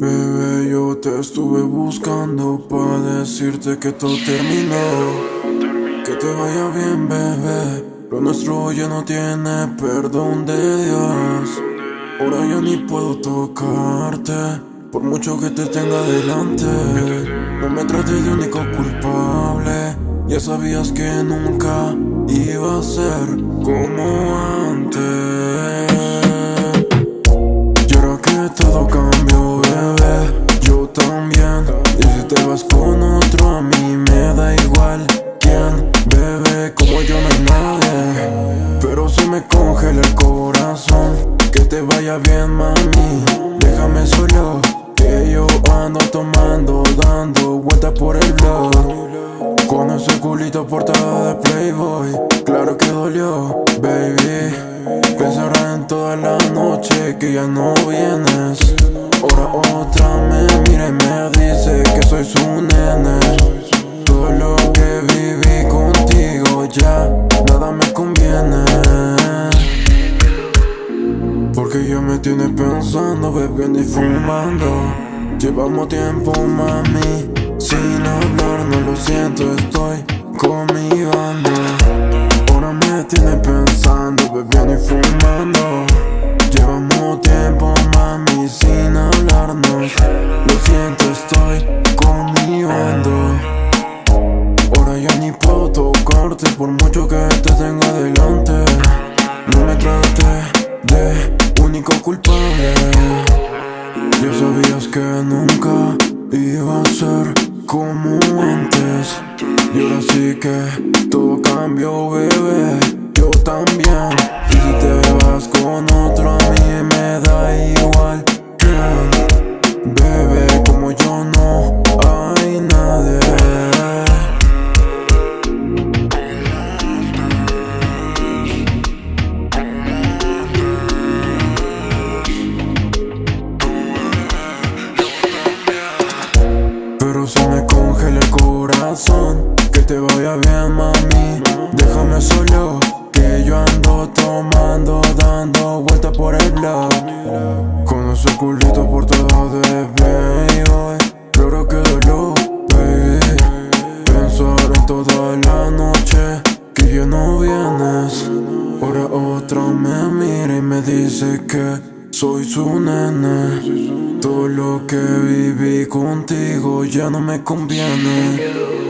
Bebé, yo te estuve buscando para decirte que todo terminó. Que te vaya bien, bebé. Lo nuestro ya no tiene perdón de Dios. Ahora ya ni puedo tocarte, por mucho que te tenga delante. No me trates de único culpable. Ya sabías que nunca iba a ser como antes. A mí me da igual quién, bebé, como yo no hay nadie. Pero se me congela el corazón. Que te vaya bien, mami. Déjame solo. Que yo ando tomando, dando vueltas por el blog. Con ese culito portada de Playboy. Claro que dolió, baby. Pensará en toda la noche que ya no vienes. Ahora otra me mira y me dice que soy su nene. Todo lo que viví contigo ya nada me conviene. Porque ya me tiene pensando, bebiendo y fumando. Llevamos tiempo, mami, sin hablar, no lo siento, estoy con mi banda. Ahora me tiene pensando, bebiendo y fumando. Llevamos tiempo, mami, sin hablarnos. Lo siento, estoy con mi banda. Ahora ya ni puedo tocarte por mucho que te tenga delante. No me trate de único culpable. Ya sabías que nunca iba a ser como antes. Y ahora sí que todo cambió, bebé. También. Y si te vas con otro, a mí me da igual. quién. Bebé, como yo no hay nadie. Pero se me congela el corazón Que te vaya bien mami Déjame solo por el blog Con ese culito portado de Playboy Claro que dolor, baby Pensar en toda la noche Que ya no vienes Ahora otra me mira y me dice que soy su nene. Todo lo que viví contigo ya no me conviene.